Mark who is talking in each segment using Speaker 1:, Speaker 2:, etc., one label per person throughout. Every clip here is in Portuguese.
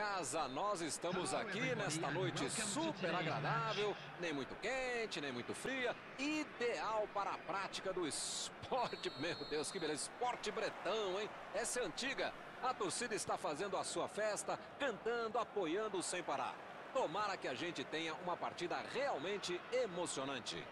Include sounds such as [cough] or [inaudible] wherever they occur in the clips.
Speaker 1: casa, nós estamos aqui nesta noite super agradável, nem muito quente, nem muito fria, ideal para a prática do esporte. [laughs] Meu Deus, que beleza, esporte bretão, hein? Essa é antiga. A torcida está fazendo a sua festa, cantando, apoiando sem parar. Tomara que a gente tenha uma partida realmente emocionante.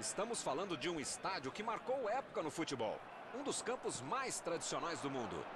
Speaker 1: Estamos falando de um estádio que marcou época no futebol. Um dos campos mais tradicionais do mundo.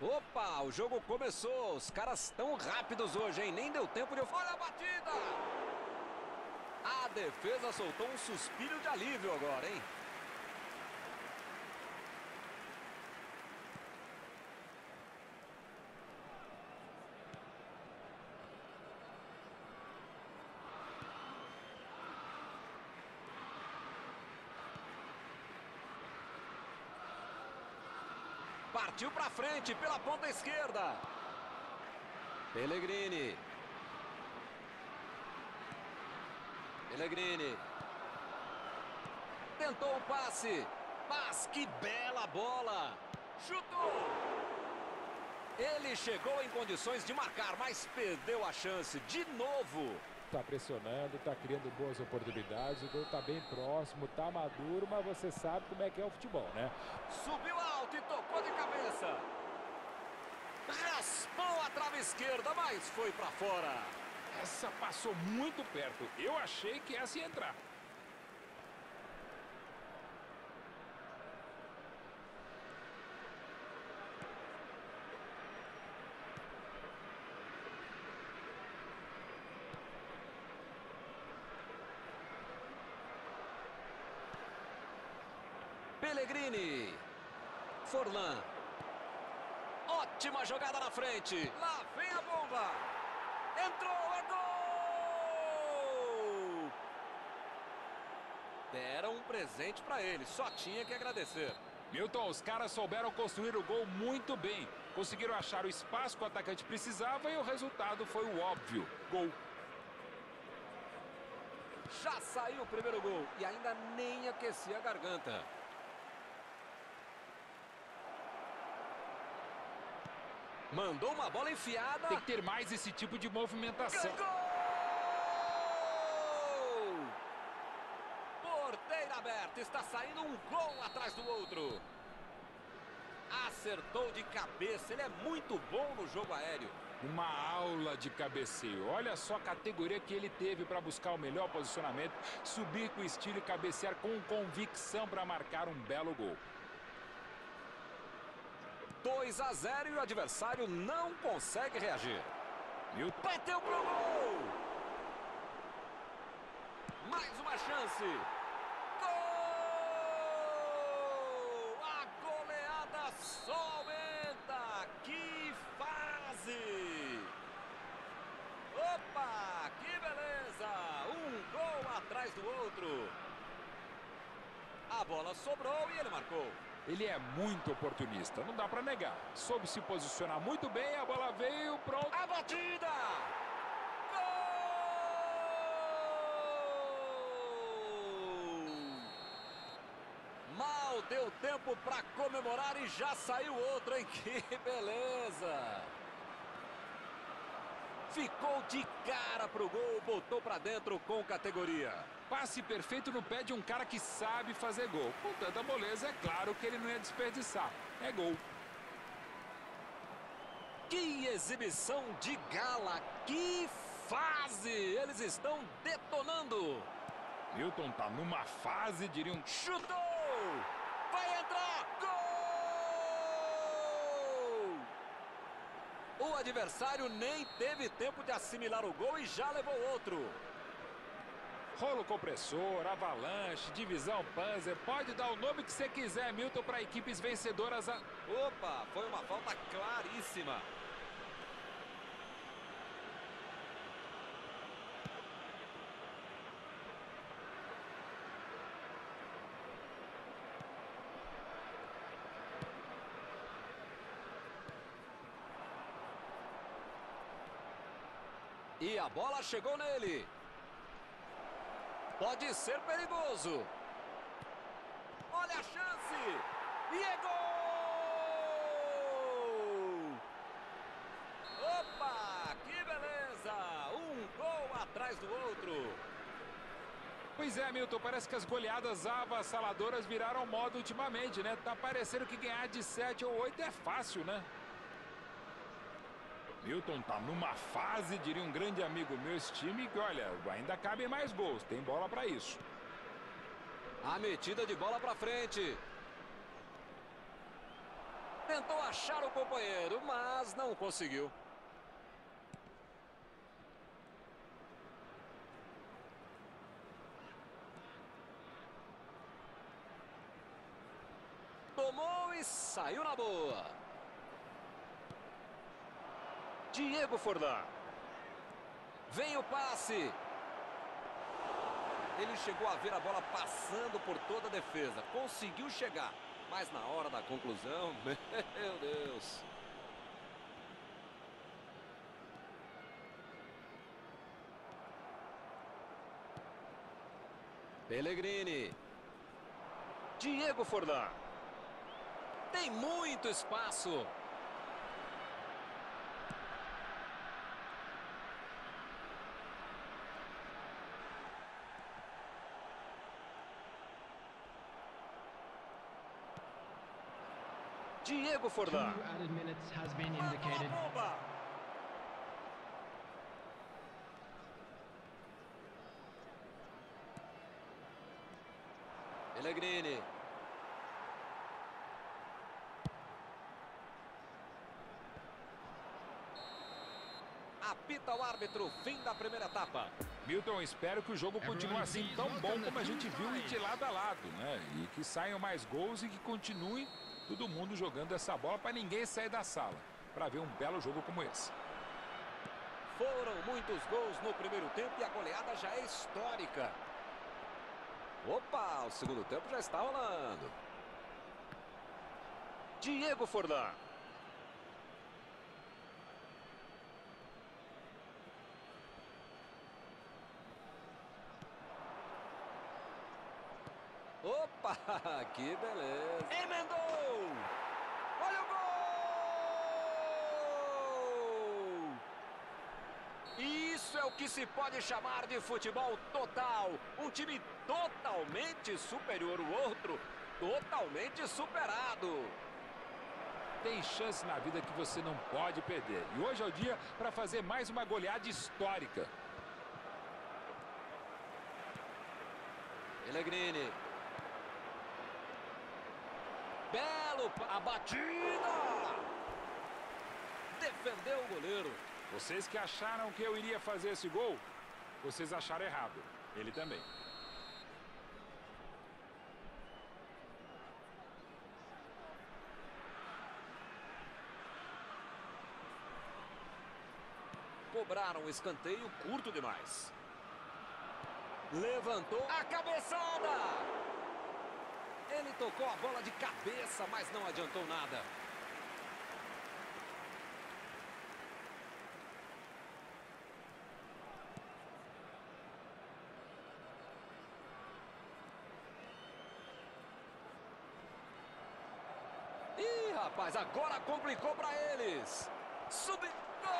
Speaker 1: Opa, o jogo começou. Os caras estão rápidos hoje, hein? Nem deu tempo de... Olha a batida! A defesa soltou um suspiro de alívio agora, hein? Partiu para frente pela ponta esquerda. Pellegrini. Pellegrini. Tentou o passe. Mas que bela bola. Chutou. Ele chegou em condições de marcar, mas perdeu a chance de novo.
Speaker 2: Tá pressionando, tá criando boas oportunidades, o gol tá bem próximo, tá maduro, mas você sabe como é que é o futebol, né?
Speaker 1: Subiu alto e tocou de cabeça. Raspou a trave esquerda, mas foi para fora.
Speaker 3: Essa passou muito perto. Eu achei que essa ia entrar.
Speaker 1: Pellegrini. Forlan. Jogada na frente. Lá vem a bomba. Entrou, é gol! Deram um presente para ele, só tinha que agradecer.
Speaker 3: Milton, os caras souberam construir o gol muito bem. Conseguiram achar o espaço que o atacante precisava e o resultado foi o óbvio. Gol.
Speaker 1: Já saiu o primeiro gol e ainda nem aquecia a garganta. Mandou uma bola enfiada.
Speaker 3: Tem que ter mais esse tipo de movimentação.
Speaker 1: Gol! Porteira aberta. Está saindo um gol atrás do outro. Acertou de cabeça. Ele é muito bom no jogo aéreo.
Speaker 3: Uma aula de cabeceio. Olha só a categoria que ele teve para buscar o melhor posicionamento, subir com estilo e cabecear com convicção para marcar um belo gol.
Speaker 1: 2 a 0 e o adversário não consegue reagir. Milton bateu pro gol! Mais uma chance. Gol! A goleada só aumenta. Que fase! Opa, que beleza! Um gol atrás do outro. A bola sobrou e ele marcou.
Speaker 3: Ele é muito oportunista, não dá para negar. Soube se posicionar muito bem, a bola veio, pronto.
Speaker 1: A batida! Gol! Mal deu tempo para comemorar e já saiu outro, hein? [laughs] Que beleza! Ficou de cara pro gol, botou para dentro com categoria.
Speaker 3: Passe perfeito no pé de um cara que sabe fazer gol. Com tanta moleza, é claro que ele não ia desperdiçar. É gol.
Speaker 1: Que exibição de gala, que fase! Eles estão detonando.
Speaker 3: Milton tá numa fase, diriam...
Speaker 1: Chutou! Vai entrar! Gol! O adversário nem teve tempo de assimilar o gol e já levou outro.
Speaker 3: Rolo compressor, avalanche, divisão Panzer, pode dar o nome que você quiser, Milton, para equipes vencedoras. A...
Speaker 1: Opa, foi uma falta claríssima. E a bola chegou nele. Pode ser perigoso. Olha a chance. E é gol! Opa, que beleza! Um gol atrás do outro.
Speaker 3: Pois é, Milton, parece que as goleadas avassaladoras viraram moda ultimamente, né? Tá parecendo que ganhar de 7 ou 8 é fácil, né? Milton tá numa fase, diria um grande amigo meu, esse time, que olha, ainda cabem mais gols, tem bola para isso.
Speaker 1: A metida de bola para frente. Tentou achar o companheiro, mas não conseguiu. Tomou e saiu na boa. Diego Forlan. Vem o passe. Ele chegou a ver a bola passando por toda a defesa. Conseguiu chegar. Mas na hora da conclusão, [laughs] meu Deus. Pellegrini. Diego Forlan. Tem muito espaço. Diego Forlan.
Speaker 4: Two added minutes has been indicated.
Speaker 1: Pellegrini. Apita o árbitro, fim da primeira etapa.
Speaker 3: Milton, espero que o jogo continue assim tão bom como a gente viu de lado a lado, né? E que saiam mais gols e que continue todo mundo jogando essa bola para ninguém sair da sala. Para ver um belo jogo como esse.
Speaker 1: Foram muitos gols no primeiro tempo e a goleada já é histórica. Opa, o segundo tempo já está rolando. Diego Forlan. Opa, [laughs] que beleza. Emendou! Olha o gol! Isso é o que se pode chamar de futebol total. Um time totalmente superior ao outro, totalmente superado.
Speaker 3: Tem chance na vida que você não pode perder. E hoje é o dia para fazer mais uma goleada histórica.
Speaker 1: Pellegrini. Belo a batida! Defendeu o goleiro.
Speaker 3: Vocês que acharam que eu iria fazer esse gol, vocês acharam errado. Ele também.
Speaker 1: Cobraram um escanteio curto demais. Levantou a cabeçada! Ele tocou a bola de cabeça, mas não adiantou nada. Ih, rapaz, agora complicou para eles. Subiu. Gol!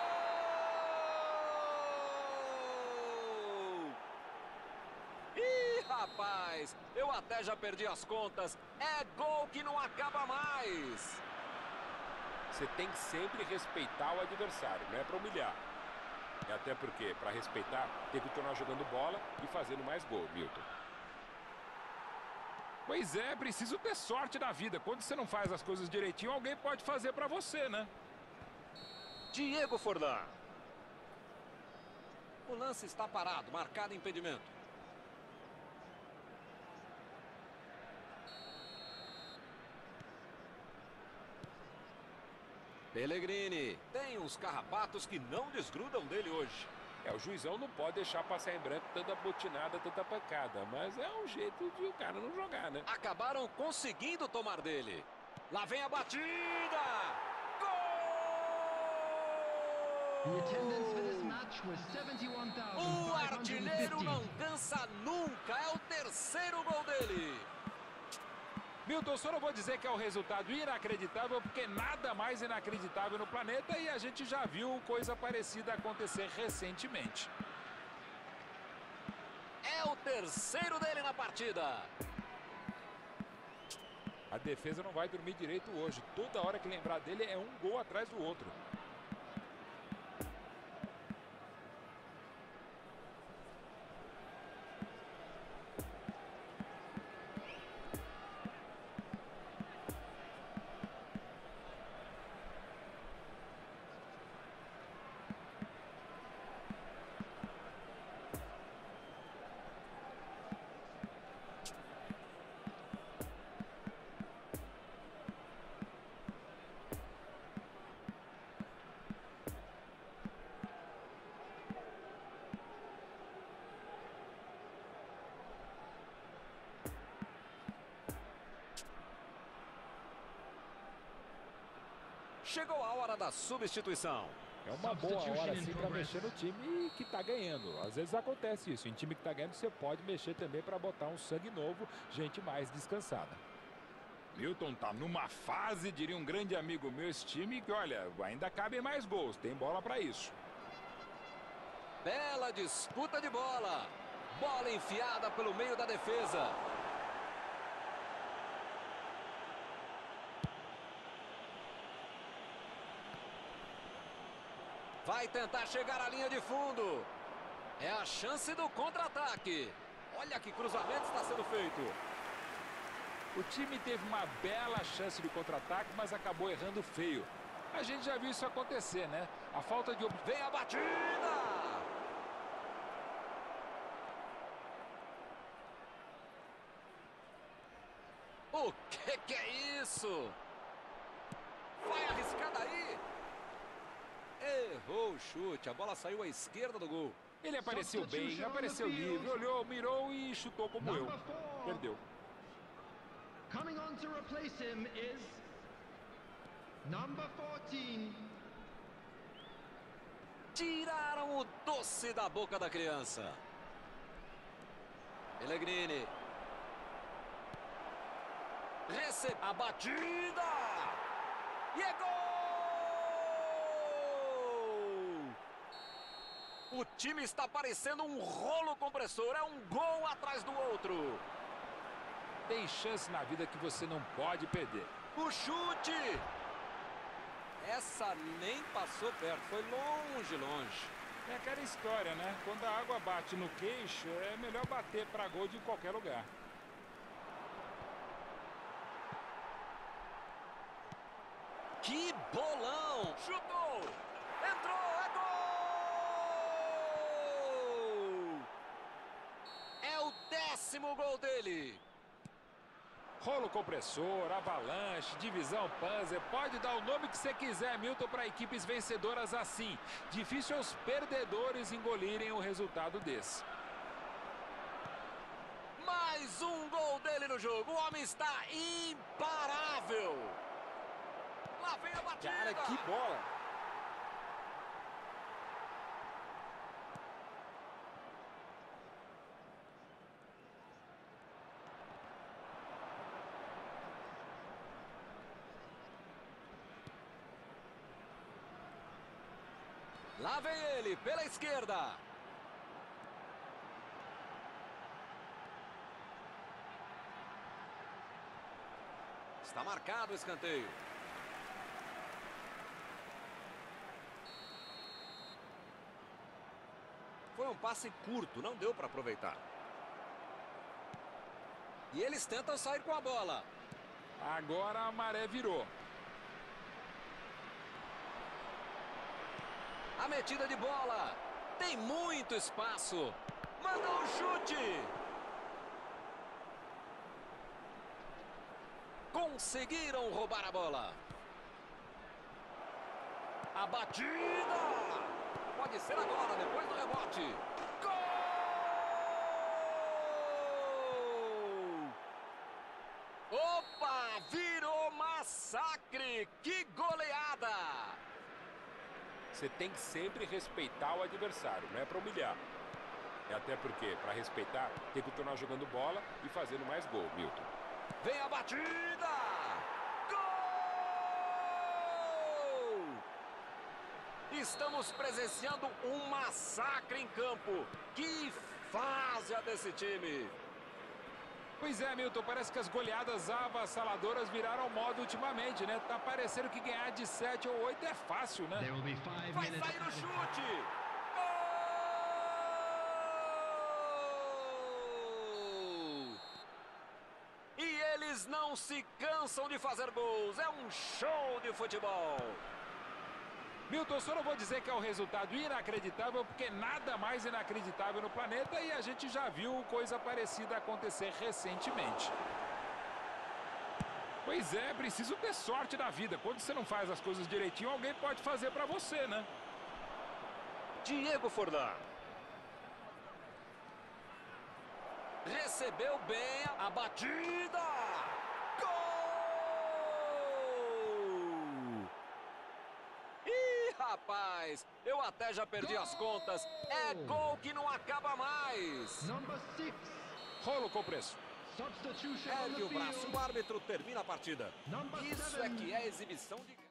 Speaker 1: Ih, rapaz, eu até já perdi as contas. É gol que não acaba mais.
Speaker 3: Você tem que sempre respeitar o adversário, não é para humilhar. E até porque, para respeitar, tem que tornar jogando bola e fazendo mais gol, Milton. Pois é, preciso ter sorte na vida. Quando você não faz as coisas direitinho, alguém pode fazer para você, né?
Speaker 1: Diego Forlan. O lance está parado, marcado impedimento. Pellegrini. Tem uns carrapatos que não desgrudam dele hoje.
Speaker 3: É, o juizão não pode deixar passar em branco tanta botinada, tanta pancada. Mas é um jeito de o cara não jogar, né?
Speaker 1: Acabaram conseguindo tomar dele. Lá vem a batida! Gol! O artilheiro não
Speaker 4: 71,550.
Speaker 1: cansa nunca. É o terceiro gol dele.
Speaker 3: Milton, só não vou dizer que é um resultado inacreditável, porque nada mais inacreditável no planeta e a gente já viu coisa parecida acontecer recentemente.
Speaker 1: o terceiro dele na partida.
Speaker 3: A defesa não vai dormir direito hoje. Toda hora que lembrar dele é um gol atrás do outro.
Speaker 1: Chegou a hora da substituição.
Speaker 2: É uma boa hora assim para mexer no time que está ganhando. Às vezes acontece isso. Em time que está ganhando, você pode mexer também para botar um sangue novo, gente mais descansada.
Speaker 3: Milton tá numa fase, diria um grande amigo meu, esse time que, olha, ainda cabem mais gols, tem bola para isso.
Speaker 1: Bela disputa de bola. Bola enfiada pelo meio da defesa. Vai tentar chegar à linha de fundo. É a chance do contra-ataque. Olha que cruzamento está sendo feito.
Speaker 3: O time teve uma bela chance de contra-ataque, mas acabou errando feio. A gente já viu isso acontecer, né? A falta de...
Speaker 1: Vem a batida! O que, que é isso? Vai arriscar daí? Errou o chute, a bola saiu à esquerda do gol.
Speaker 3: Ele apareceu bem, apareceu livre, olhou, mirou e chutou como eu. Perdeu.
Speaker 4: Coming on to replace him is number 14.
Speaker 1: Tiraram o doce da boca da criança. Pellegrini. Recebe a batida. E é gol! O time está parecendo um rolo compressor. É um gol atrás do outro.
Speaker 3: Tem chance na vida que você não pode perder.
Speaker 1: O chute. Essa nem passou perto. Foi longe, longe.
Speaker 3: É aquela história, né? Quando a água bate no queixo, é melhor bater para gol de qualquer lugar.
Speaker 1: Que bolão! Chutou! Entrou! É gol! É o gol dele!
Speaker 3: Rolo compressor, avalanche, divisão Panzer, pode dar o nome que você quiser, Milton, para equipes vencedoras assim. Difícil aos perdedores engolirem um resultado desse.
Speaker 1: Mais um gol dele no jogo. O homem está imparável. Lá vem a batida.
Speaker 3: Cara, que bola.
Speaker 1: Lá vem ele, pela esquerda. Está marcado o escanteio. Foi um passe curto, não deu para aproveitar. E eles tentam sair com a bola.
Speaker 3: Agora a maré virou.
Speaker 1: A metida de bola. Tem muito espaço. Mandou o chute. Conseguiram roubar a bola. A batida. Pode ser agora, depois do rebote. Gol! Opa! Virou massacre! Que goleada!
Speaker 3: Você tem que sempre respeitar o adversário, não é para humilhar. É até porque, para respeitar, tem que tornar jogando bola e fazendo mais gol, Milton.
Speaker 1: Vem a batida! Gol! Estamos presenciando um massacre em campo. Que várzea desse time.
Speaker 3: Pois é, Milton, parece que as goleadas avassaladoras viraram moda ultimamente, né? Tá parecendo que ganhar de 7 ou 8 é fácil, né?
Speaker 1: Vai sair
Speaker 4: added
Speaker 1: chute. Gol! E eles não se cansam de fazer gols. É um show de futebol.
Speaker 3: Milton, só não vou dizer que é um resultado inacreditável, porque nada mais inacreditável no planeta e a gente já viu coisa parecida acontecer recentemente. Pois é, preciso ter sorte na vida. Quando você não faz as coisas direitinho, alguém pode fazer pra você, né?
Speaker 1: Diego Forlan. Recebeu bem a batida. Gol! Ih, rapaz, eu até já perdi as contas. É gol que não acaba mais.
Speaker 3: Rolo com preço.
Speaker 1: Ergue o braço, o árbitro termina a partida. Isso é que é exibição de...